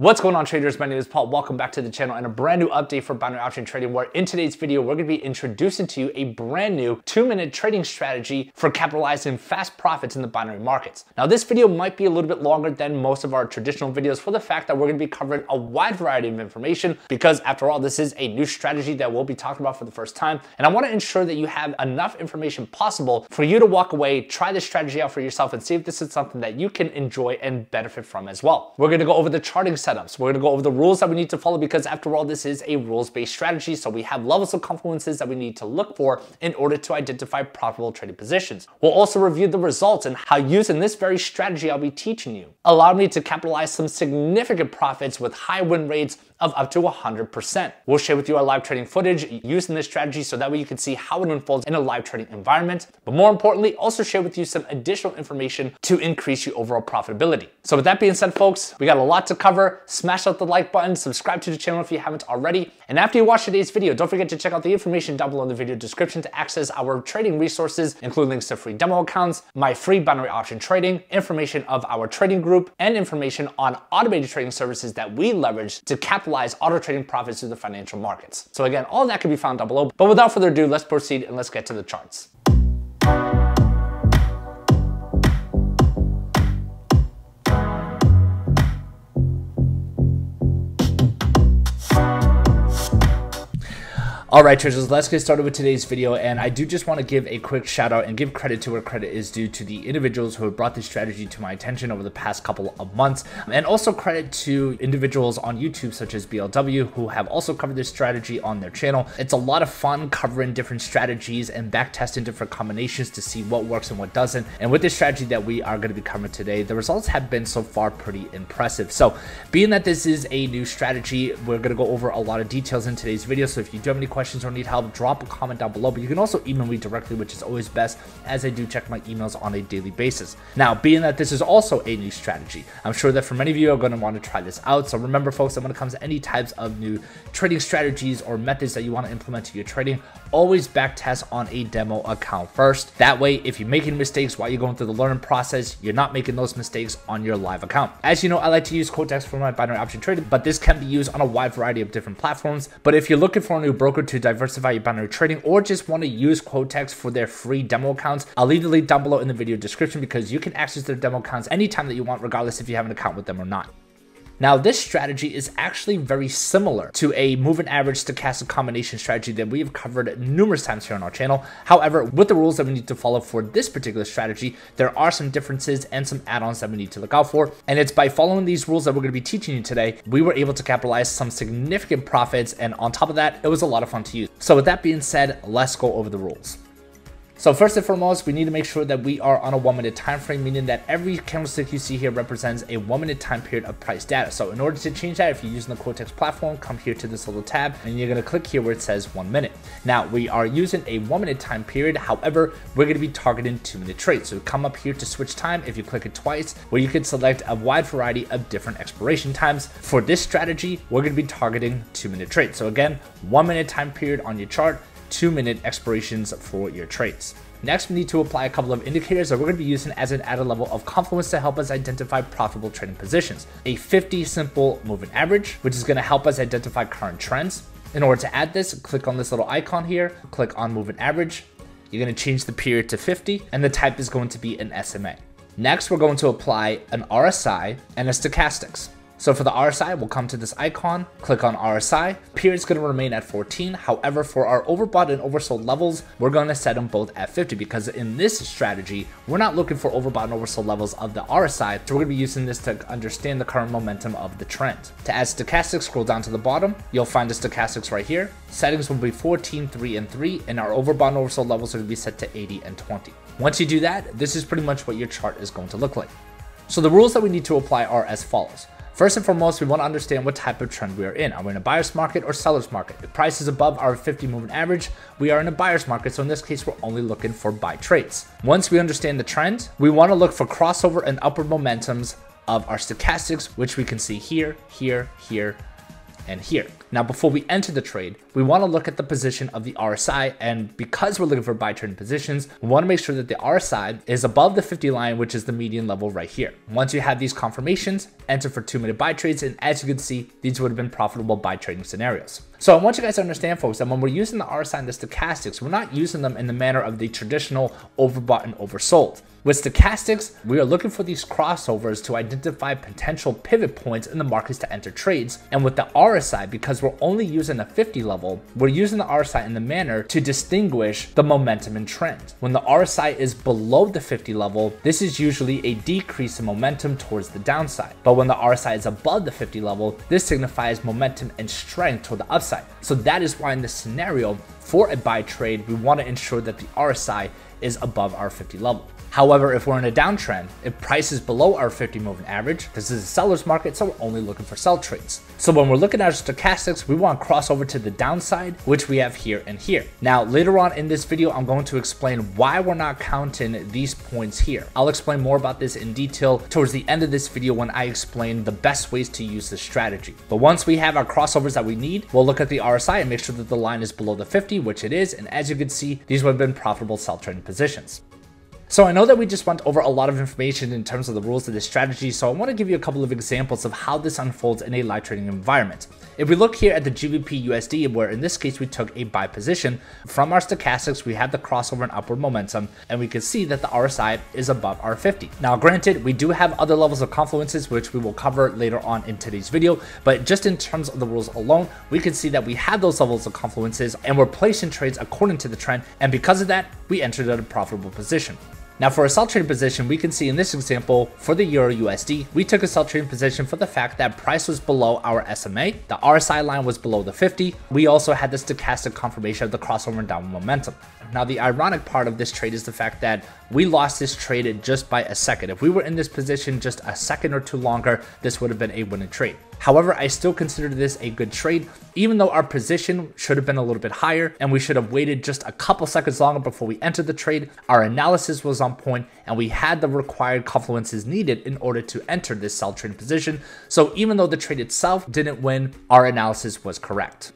What's going on traders? My name is Paul. Welcome back to the channel and a brand new update for binary option trading where in today's video, we're gonna be introducing to you a brand new two minute trading strategy for capitalizing fast profits in the binary markets. Now this video might be a little bit longer than most of our traditional videos for the fact that we're gonna be covering a wide variety of information because after all, this is a new strategy that we'll be talking about for the first time. And I wanna ensure that you have enough information possible for you to walk away, try this strategy out for yourself and see if this is something that you can enjoy and benefit from as well. We're gonna go over the charting setups. We're gonna go over the rules that we need to follow because after all, this is a rules-based strategy. So we have levels of confluences that we need to look for in order to identify profitable trading positions. We'll also review the results and how using this very strategy I'll be teaching you allowed me to capitalize some significant profits with high win rates of up to 100%. We'll share with you our live trading footage using this strategy so that way you can see how it unfolds in a live trading environment. But more importantly, also share with you some additional information to increase your overall profitability. So with that being said, folks, we got a lot to cover. Smash out the like button, subscribe to the channel if you haven't already. And after you watch today's video, don't forget to check out the information down below in the video description to access our trading resources, including links to free demo accounts, my free binary option trading, information of our trading group, and information on automated trading services that we leverage to capitalize auto trading profits through the financial markets. So again, all that can be found down below. But without further ado, let's proceed and let's get to the charts. All right, treasures, let's get started with today's video. And I do just want to give a quick shout out and give credit to where credit is due to the individuals who have brought this strategy to my attention over the past couple of months. And also credit to individuals on YouTube, such as BLW, who have also covered this strategy on their channel. It's a lot of fun covering different strategies and backtesting different combinations to see what works and what doesn't. And with this strategy that we are going to be covering today, the results have been so far pretty impressive. So being that this is a new strategy, we're going to go over a lot of details in today's video. So if you do have any questions, questions or need help, drop a comment down below. But you can also email me directly, which is always best, as I do check my emails on a daily basis. Now, being that this is also a new strategy, I'm sure that for many of you are going to want to try this out. So remember, folks, that when it comes to any types of new trading strategies or methods that you want to implement to your trading, always back test on a demo account first. That way, if you're making mistakes while you're going through the learning process, you're not making those mistakes on your live account. As you know, I like to use Quotex for my binary option trading, but this can be used on a wide variety of different platforms. But if you're looking for a new broker to diversify your binary trading or just want to use Quotex for their free demo accounts, I'll leave the link down below in the video description because you can access their demo accounts anytime that you want, regardless if you have an account with them or not. Now, this strategy is actually very similar to a moving average stochastic combination strategy that we've covered numerous times here on our channel. However, with the rules that we need to follow for this particular strategy, there are some differences and some add-ons that we need to look out for. And it's by following these rules that we're going to be teaching you today, we were able to capitalize some significant profits. And on top of that, it was a lot of fun to use. So with that being said, let's go over the rules. So first and foremost, we need to make sure that we are on a one minute time frame, meaning that every candlestick you see here represents a one minute time period of price data. So in order to change that, if you're using the Quotex platform, come here to this little tab and you're gonna click here where it says one minute. Now we are using a one minute time period. However, we're gonna be targeting two minute trades. So come up here to switch time. If you click it twice, where you can select a wide variety of different expiration times. For this strategy, we're gonna be targeting two minute trades. So again, one minute time period on your chart, two minute expirations for your trades. Next, we need to apply a couple of indicators that we're going to be using as an added level of confluence to help us identify profitable trading positions. A 50 simple moving average, which is going to help us identify current trends. In order to add this, click on this little icon here, click on moving average. You're going to change the period to 50 and the type is going to be an SMA. Next, we're going to apply an RSI and a stochastics. So for the RSI, we'll come to this icon, click on RSI. Period's gonna remain at 14. However, for our overbought and oversold levels, we're gonna set them both at 50 because in this strategy, we're not looking for overbought and oversold levels of the RSI. So we're gonna be using this to understand the current momentum of the trend. To add stochastics, scroll down to the bottom. You'll find the stochastics right here. Settings will be 14, 3, and 3, and our overbought and oversold levels are gonna be set to 80 and 20. Once you do that, this is pretty much what your chart is going to look like. So the rules that we need to apply are as follows. First and foremost, we want to understand what type of trend we are in. Are we in a buyer's market or seller's market? If price is above our 50 moving average, we are in a buyer's market. So in this case, we're only looking for buy trades. Once we understand the trend, we want to look for crossover and upward momentums of our stochastics, which we can see here, here, here, and here. Now, before we enter the trade, we want to look at the position of the RSI. And because we're looking for buy trading positions, we want to make sure that the RSI is above the 50 line, which is the median level right here. Once you have these confirmations, enter for two minute buy trades. And as you can see, these would have been profitable buy trading scenarios. So I want you guys to understand, folks, that when we're using the RSI and the stochastics, we're not using them in the manner of the traditional overbought and oversold. With stochastics, we are looking for these crossovers to identify potential pivot points in the markets to enter trades. And with the RSI, because we're only using a 50 level, we're using the RSI in the manner to distinguish the momentum and trend. When the RSI is below the 50 level, this is usually a decrease in momentum towards the downside. But when the RSI is above the 50 level, this signifies momentum and strength toward the upside. So that is why in this scenario, for a buy trade, we want to ensure that the RSI is above our 50 level. However, if we're in a downtrend, if price is below our 50 moving average, this is a seller's market, so we're only looking for sell trades. So when we're looking at our stochastics, we want to cross over to the downside, which we have here and here. Now, later on in this video, I'm going to explain why we're not counting these points here. I'll explain more about this in detail towards the end of this video when I explain the best ways to use this strategy. But once we have our crossovers that we need, we'll look at the RSI and make sure that the line is below the 50, which it is. And as you can see, these would have been profitable sell trading positions. So I know that we just went over a lot of information in terms of the rules of this strategy, so I want to give you a couple of examples of how this unfolds in a live trading environment. If we look here at the GBP USD, where in this case we took a buy position, from our stochastics we have the crossover and upward momentum, and we can see that the RSI is above R50. Now granted, we do have other levels of confluences, which we will cover later on in today's video, but just in terms of the rules alone, we can see that we have those levels of confluences and we're placing trades according to the trend, and because of that, we entered at a profitable position. Now for a sell trading position, we can see in this example, for the Euro USD, we took a sell trading position for the fact that price was below our SMA, the RSI line was below the 50, we also had the stochastic confirmation of the crossover and downward momentum. Now the ironic part of this trade is the fact that we lost this trade just by a second. If we were in this position just a second or two longer, this would have been a winning trade. However, I still consider this a good trade, even though our position should have been a little bit higher and we should have waited just a couple seconds longer before we entered the trade. Our analysis was on point and we had the required confluences needed in order to enter this sell trade position. So even though the trade itself didn't win, our analysis was correct.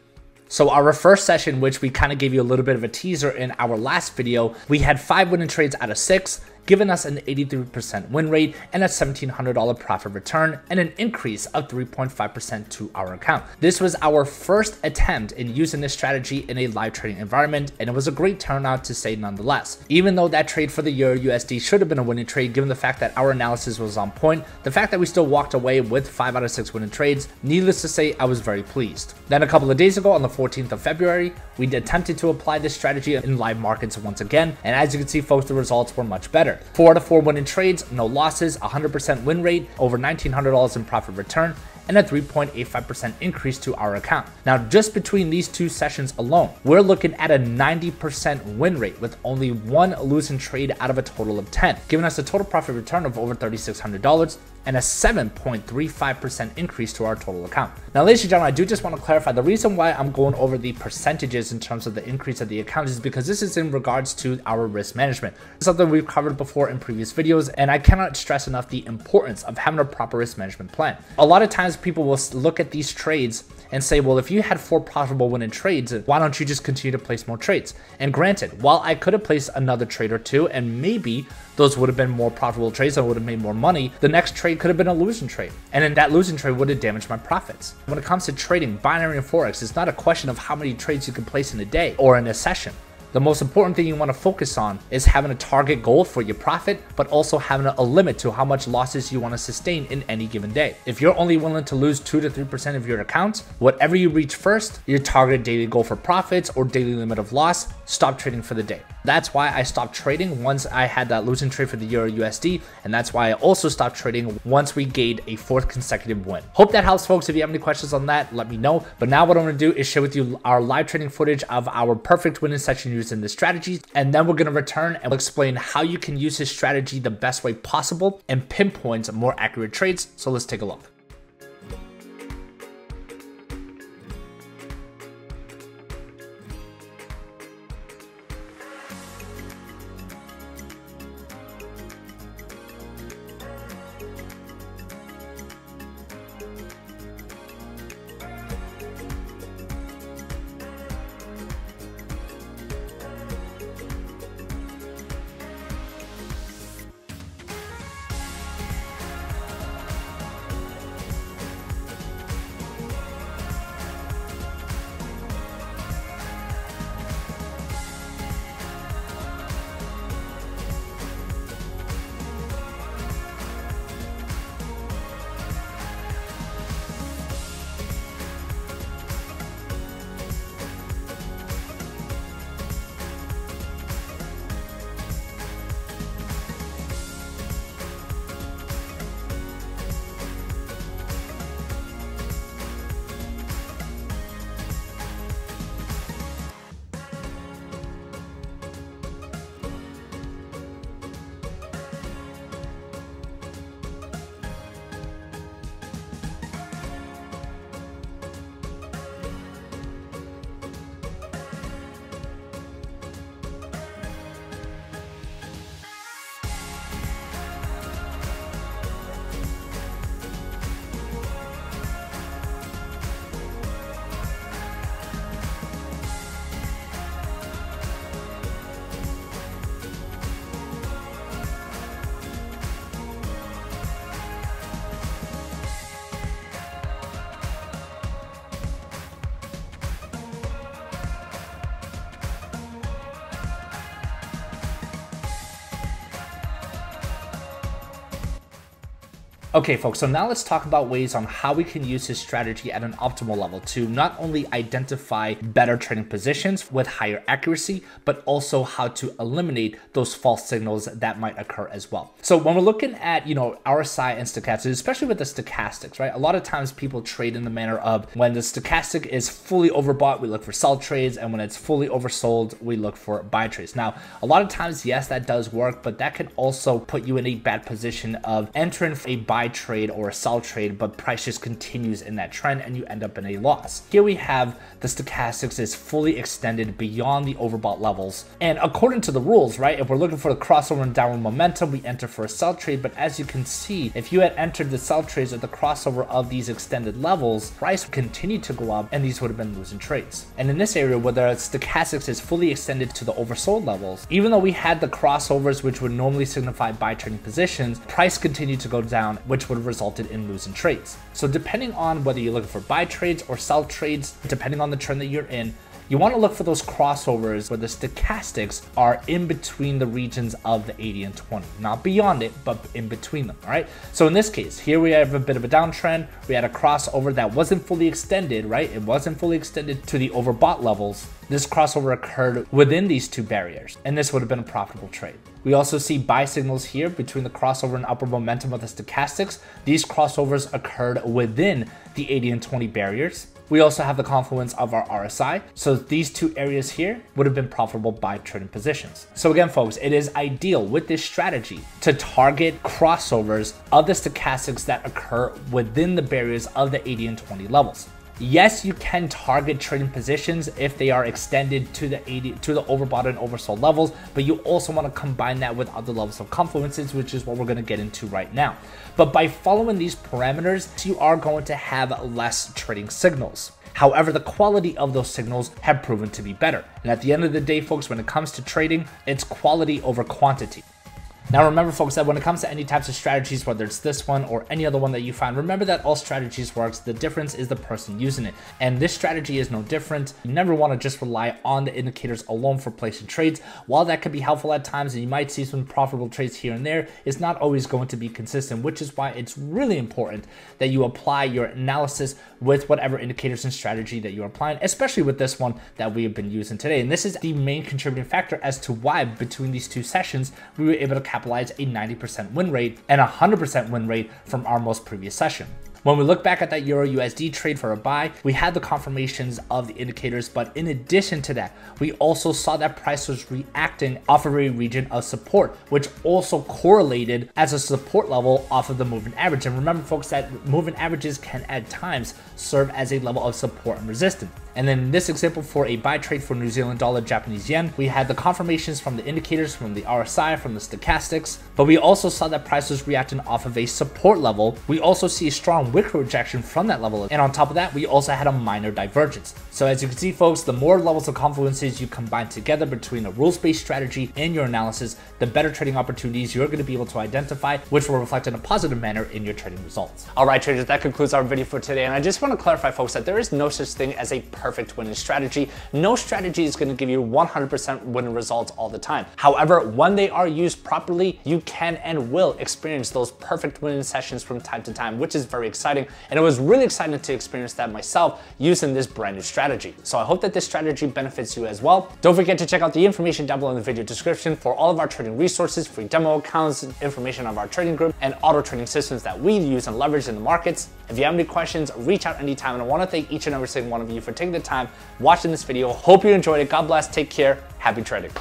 So our first session, which we kind of gave you a little bit of a teaser in our last video, we had five winning trades out of six giving us an 83% win rate and a $1,700 profit return and an increase of 3.5% to our account. This was our first attempt in using this strategy in a live trading environment and it was a great turnout to say nonetheless. Even though that trade for the Euro USD should have been a winning trade given the fact that our analysis was on point, the fact that we still walked away with 5 out of 6 winning trades, needless to say, I was very pleased. Then a couple of days ago on the 14th of February, we attempted to apply this strategy in live markets once again, and as you can see folks, the results were much better. Four out of four winning trades, no losses, 100% win rate, over $1,900 in profit return, and a 3.85% increase to our account. Now, just between these two sessions alone, we're looking at a 90% win rate with only one losing trade out of a total of 10, giving us a total profit return of over $3,600 and a 7.35% increase to our total account. Now, ladies and gentlemen, I do just want to clarify the reason why I'm going over the percentages in terms of the increase of the account is because this is in regards to our risk management. It's something we've covered before in previous videos, and I cannot stress enough the importance of having a proper risk management plan. A lot of times people will look at these trades and say, well, if you had four profitable winning trades, why don't you just continue to place more trades? And granted, while I could have placed another trade or two, and maybe those would have been more profitable trades and would have made more money, the next trade could have been a losing trade. And then that losing trade would have damaged my profits. When it comes to trading binary and Forex, it's not a question of how many trades you can place in a day or in a session. The most important thing you want to focus on is having a target goal for your profit, but also having a limit to how much losses you want to sustain in any given day. If you're only willing to lose 2 to 3% of your account, whatever you reach first, your target daily goal for profits or daily limit of loss, stop trading for the day. That's why I stopped trading once I had that losing trade for the Euro USD, and that's why I also stopped trading once we gained a fourth consecutive win. Hope that helps, folks. If you have any questions on that, let me know. But now what I'm to do is share with you our live trading footage of our perfect winning session using this strategy, and then we're going to return and explain how you can use this strategy the best way possible and pinpoint more accurate trades. So let's take a look. Okay, folks, so now let's talk about ways on how we can use this strategy at an optimal level to not only identify better trading positions with higher accuracy, but also how to eliminate those false signals that might occur as well. So when we're looking at, you know, RSI and stochastics, especially with the stochastics, right? A lot of times people trade in the manner of when the stochastic is fully overbought, we look for sell trades, and when it's fully oversold, we look for buy trades. Now, a lot of times, yes, that does work, but that can also put you in a bad position of entering a buy buy trade or a sell trade, but price just continues in that trend and you end up in a loss. Here we have the stochastics is fully extended beyond the overbought levels. And according to the rules, right, if we're looking for the crossover and downward momentum, we enter for a sell trade. But as you can see, if you had entered the sell trades at the crossover of these extended levels, price would continue to go up and these would have been losing trades. And in this area where the stochastics is fully extended to the oversold levels, even though we had the crossovers, which would normally signify buy trading positions, price continued to go down, which would have resulted in losing trades. So depending on whether you're looking for buy trades or sell trades, depending on the trend that you're in, you want to look for those crossovers where the stochastics are in between the regions of the 80 and 20, not beyond it, but in between them. All right. So in this case, here we have a bit of a downtrend. We had a crossover that wasn't fully extended, right? It wasn't fully extended to the overbought levels. This crossover occurred within these two barriers, and this would have been a profitable trade. We also see buy signals here between the crossover and upper momentum of the stochastics. These crossovers occurred within the 80 and 20 barriers. We also have the confluence of our RSI. So these two areas here would have been profitable buy trading positions. So again, folks, it is ideal with this strategy to target crossovers of the stochastics that occur within the barriers of the 80 and 20 levels. Yes, you can target trading positions if they are extended to the 80 to the overbought and oversold levels, but you also want to combine that with other levels of confluences, which is what we're going to get into right now. But by following these parameters, you are going to have less trading signals. However, the quality of those signals have proven to be better. And at the end of the day, folks, when it comes to trading, it's quality over quantity. Now remember folks that when it comes to any types of strategies, whether it's this one or any other one that you find, remember that all strategies works. The difference is the person using it. And this strategy is no different. You never want to just rely on the indicators alone for placing trades. While that can be helpful at times and you might see some profitable trades here and there, it's not always going to be consistent, which is why it's really important that you apply your analysis with whatever indicators and strategy that you're applying, especially with this one that we have been using today. And this is the main contributing factor as to why between these two sessions, we were able to capitalize a 90% win rate and a 100% win rate from our most previous session. When we look back at that Euro USD trade for a buy, we had the confirmations of the indicators, but in addition to that, we also saw that price was reacting off of a region of support, which also correlated as a support level off of the moving average. And remember folks that moving averages can at times serve as a level of support and resistance. And then in this example for a buy trade for New Zealand dollar Japanese yen, we had the confirmations from the indicators from the RSI, from the stochastics, but we also saw that price was reacting off of a support level. We also see a strong wick rejection from that level. And on top of that, we also had a minor divergence. So as you can see, folks, the more levels of confluences you combine together between a rules-based strategy and your analysis, the better trading opportunities you're going to be able to identify, which will reflect in a positive manner in your trading results. All right, traders, that concludes our video for today. And I just want to clarify, folks, that there is no such thing as a perfect winning strategy. No strategy is going to give you 100% winning results all the time. However, when they are used properly, you can and will experience those perfect winning sessions from time to time, which is very exciting. And it was really exciting to experience that myself using this brand new strategy. So I hope that this strategy benefits you as well. Don't forget to check out the information down below in the video description for all of our trading resources, free demo accounts, information of our trading group, and auto trading systems that we use and leverage in the markets. If you have any questions, reach out anytime. And I want to thank each and every single one of you for taking the time watching this video. Hope you enjoyed it. God bless. Take care. Happy trading.